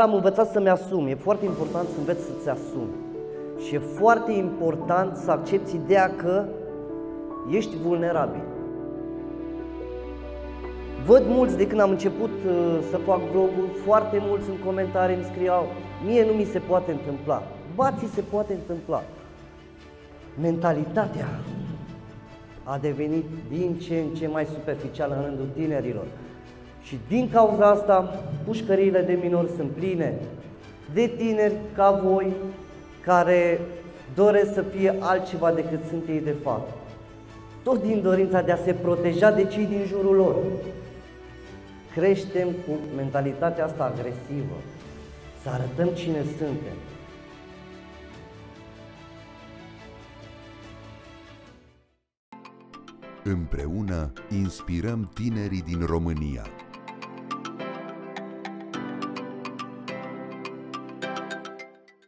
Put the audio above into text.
Am învățat să-mi asum. E foarte important să înveți să-ți asumi. Și e foarte important să accepti ideea că ești vulnerabil. Văd mulți de când am început uh, să fac vlogul, foarte mulți în comentarii îmi scriau Mie nu mi se poate întâmpla. Ba, ți se poate întâmpla. Mentalitatea a devenit din ce în ce mai superficială în rândul tinerilor. Și din cauza asta, pușcăriile de minori sunt pline de tineri ca voi, care doresc să fie altceva decât sunt ei de fapt. Tot din dorința de a se proteja de cei din jurul lor. Creștem cu mentalitatea asta agresivă, să arătăm cine suntem. Împreună inspirăm tinerii din România